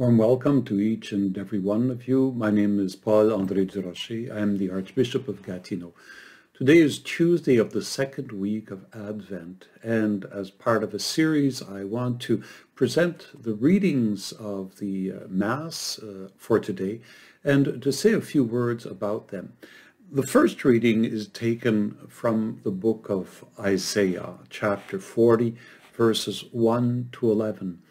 Warm welcome to each and every one of you. My name is Paul André Durocher. I am the Archbishop of Gatineau. Today is Tuesday of the second week of Advent, and as part of a series, I want to present the readings of the uh, Mass uh, for today and to say a few words about them. The first reading is taken from the book of Isaiah, chapter 40, verses 1 to 11.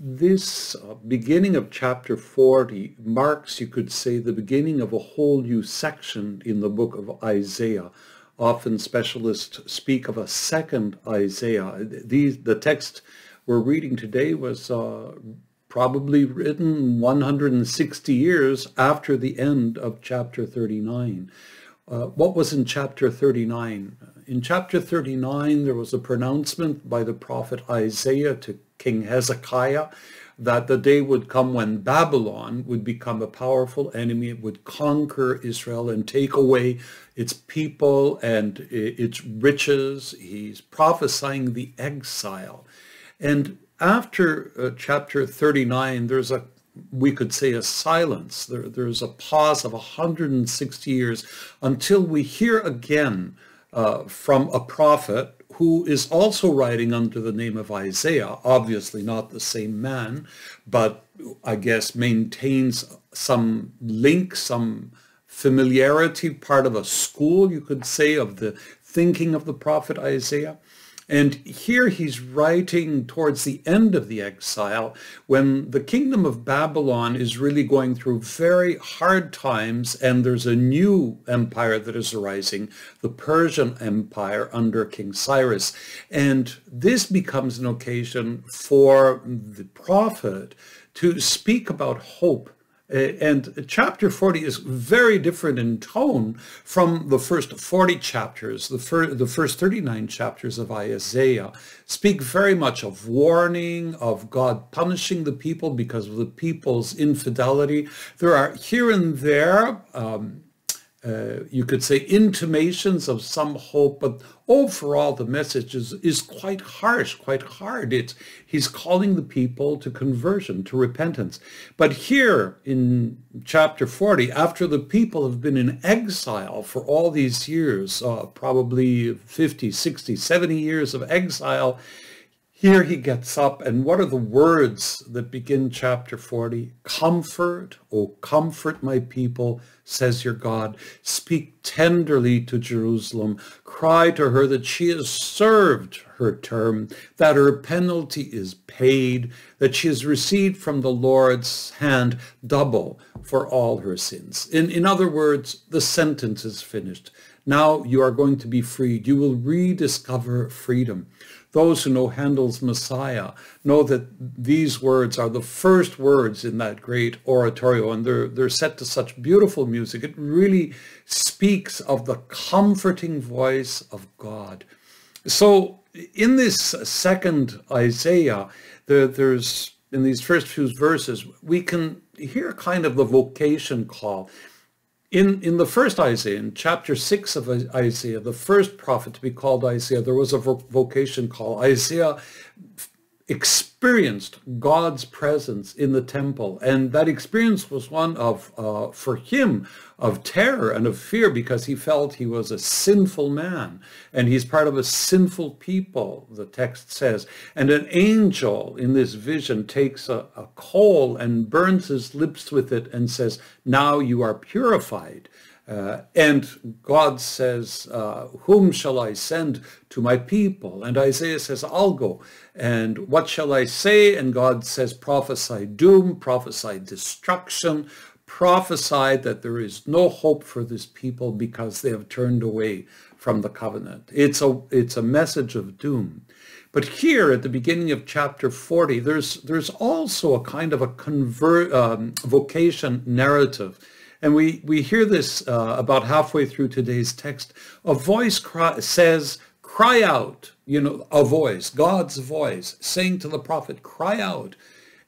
This uh, beginning of chapter 40 marks, you could say, the beginning of a whole new section in the book of Isaiah. Often specialists speak of a second Isaiah. These, the text we're reading today was uh, probably written 160 years after the end of chapter 39. Uh, what was in chapter 39? In chapter 39, there was a pronouncement by the prophet Isaiah to King Hezekiah that the day would come when Babylon would become a powerful enemy, it would conquer Israel and take away its people and its riches. He's prophesying the exile. And after uh, chapter 39, there's a we could say a silence. There, there's a pause of 160 years until we hear again uh, from a prophet who is also writing under the name of Isaiah, obviously not the same man, but I guess maintains some link, some familiarity, part of a school, you could say, of the thinking of the prophet Isaiah. And here he's writing towards the end of the exile when the kingdom of Babylon is really going through very hard times and there's a new empire that is arising, the Persian Empire under King Cyrus. And this becomes an occasion for the prophet to speak about hope and chapter 40 is very different in tone from the first 40 chapters. The, the first 39 chapters of Isaiah speak very much of warning, of God punishing the people because of the people's infidelity. There are here and there um, uh, you could say intimations of some hope, but overall the message is, is quite harsh, quite hard. It's, he's calling the people to conversion, to repentance. But here in chapter 40, after the people have been in exile for all these years, uh, probably 50, 60, 70 years of exile, here he gets up, and what are the words that begin chapter 40? Comfort, O comfort my people, says your God. Speak tenderly to Jerusalem. Cry to her that she has served her term, that her penalty is paid, that she has received from the Lord's hand double for all her sins. In, in other words, the sentence is finished. Now you are going to be freed. You will rediscover freedom. Those who know Handel's Messiah know that these words are the first words in that great oratorio, and they're, they're set to such beautiful music. It really speaks of the comforting voice of God. So in this second Isaiah, there, there's in these first few verses, we can hear kind of the vocation call. In, in the first Isaiah, in chapter 6 of Isaiah, the first prophet to be called Isaiah, there was a vocation call. Isaiah experienced God's presence in the temple. And that experience was one of, uh, for him, of terror and of fear because he felt he was a sinful man and he's part of a sinful people, the text says. And an angel in this vision takes a, a coal and burns his lips with it and says, now you are purified. Uh, and God says, uh, whom shall I send to my people? And Isaiah says, I'll go. And what shall I say? And God says, prophesy doom, prophesy destruction, prophesy that there is no hope for this people because they have turned away from the covenant. It's a, it's a message of doom. But here at the beginning of chapter 40, there's, there's also a kind of a convert, um, vocation narrative and we, we hear this uh, about halfway through today's text. A voice cry, says, cry out, you know, a voice, God's voice, saying to the prophet, cry out.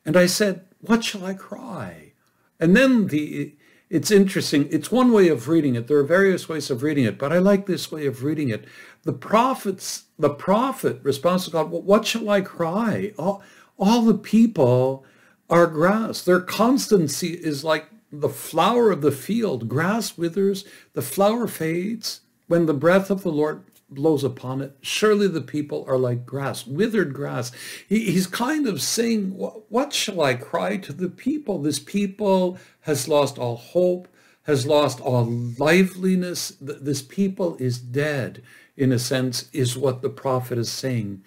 And I said, what shall I cry? And then the it's interesting. It's one way of reading it. There are various ways of reading it, but I like this way of reading it. The prophets, the prophet responds to God, well, what shall I cry? All, all the people are grass. Their constancy is like the flower of the field. Grass withers, the flower fades. When the breath of the Lord blows upon it, surely the people are like grass, withered grass. He, he's kind of saying, what shall I cry to the people? This people has lost all hope, has lost all liveliness. This people is dead, in a sense, is what the prophet is saying.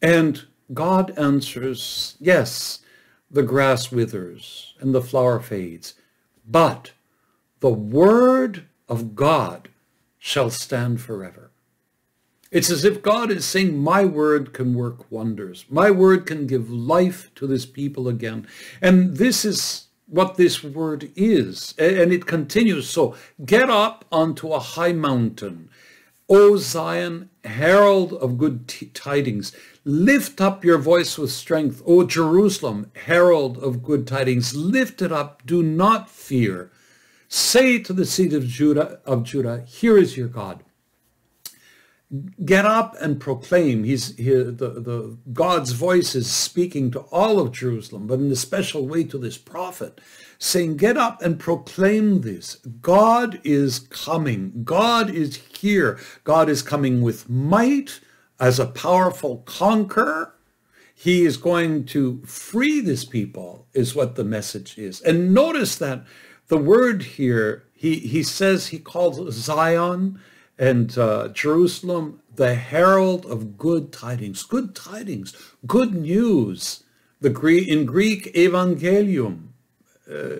And God answers, yes, the grass withers and the flower fades, but the word of God shall stand forever. It's as if God is saying, my word can work wonders. My word can give life to this people again. And this is what this word is. And it continues. So get up onto a high mountain. O Zion, herald of good tidings. Lift up your voice with strength. O Jerusalem, herald of good tidings. Lift it up. Do not fear. Say to the seed of Judah, of Judah, here is your God get up and proclaim. He's here. The, the God's voice is speaking to all of Jerusalem, but in a special way to this prophet, saying, "Get up and proclaim this. God is coming. God is here. God is coming with might as a powerful conqueror." He is going to free this people, is what the message is. And notice that the word here, he, he says he calls Zion, and uh, Jerusalem, the herald of good tidings, good tidings, good news. The Greek, in Greek, evangelium, uh,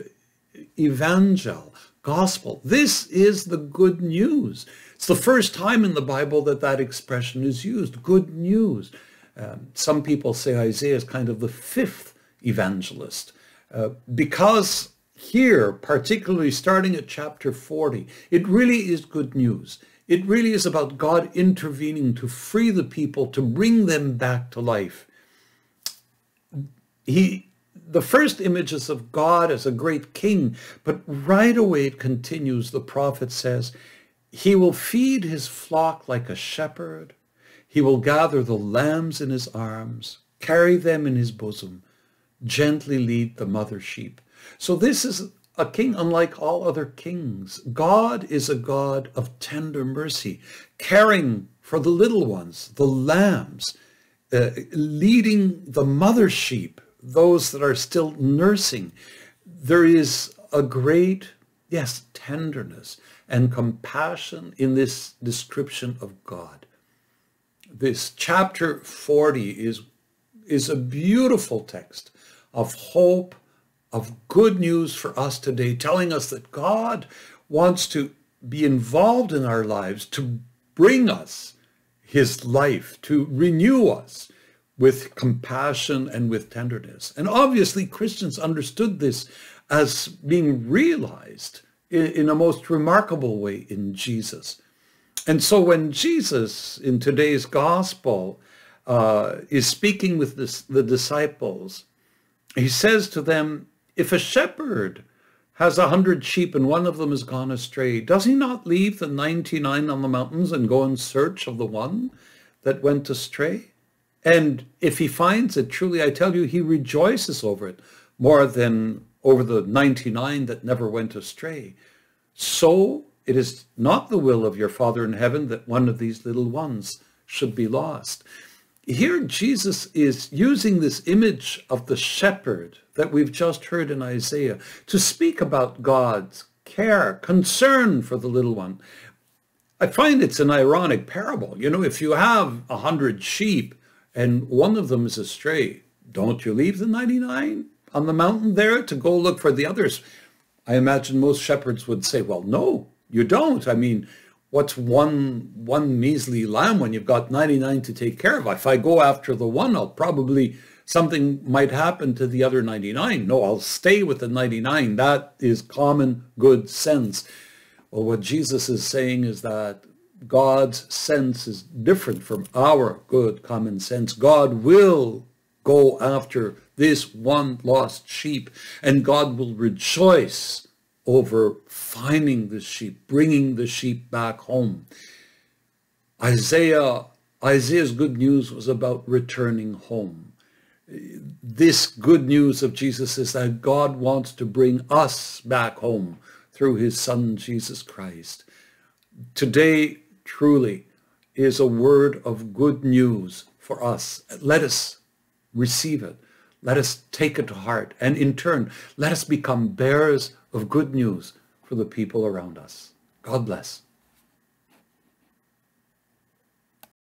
evangel, gospel. This is the good news. It's the first time in the Bible that that expression is used, good news. Um, some people say Isaiah is kind of the fifth evangelist uh, because here, particularly starting at chapter 40, it really is good news. It really is about God intervening to free the people, to bring them back to life. He, the first images of God as a great king, but right away it continues, the prophet says, he will feed his flock like a shepherd. He will gather the lambs in his arms, carry them in his bosom, gently lead the mother sheep. So this is a king unlike all other kings. God is a God of tender mercy, caring for the little ones, the lambs, uh, leading the mother sheep, those that are still nursing. There is a great, yes, tenderness and compassion in this description of God. This chapter 40 is, is a beautiful text of hope, of good news for us today, telling us that God wants to be involved in our lives, to bring us his life, to renew us with compassion and with tenderness. And obviously Christians understood this as being realized in, in a most remarkable way in Jesus. And so when Jesus in today's gospel uh, is speaking with this, the disciples, he says to them, if a shepherd has a hundred sheep and one of them has gone astray, does he not leave the 99 on the mountains and go in search of the one that went astray? And if he finds it, truly I tell you, he rejoices over it more than over the 99 that never went astray. So it is not the will of your Father in heaven that one of these little ones should be lost. Here Jesus is using this image of the shepherd that we've just heard in Isaiah to speak about God's care, concern for the little one. I find it's an ironic parable. You know, if you have a hundred sheep and one of them is astray, don't you leave the 99 on the mountain there to go look for the others? I imagine most shepherds would say, well, no, you don't. I mean, what's one one measly lamb when you've got 99 to take care of? If I go after the one, I'll probably something might happen to the other 99. No, I'll stay with the 99. That is common good sense. Well, what Jesus is saying is that God's sense is different from our good common sense. God will go after this one lost sheep and God will rejoice over finding the sheep, bringing the sheep back home. Isaiah, Isaiah's good news was about returning home. this good news of Jesus is that God wants to bring us back home through his son, Jesus Christ. Today, truly, is a word of good news for us. Let us receive it. Let us take it to heart. And in turn, let us become bearers of good news for the people around us. God bless.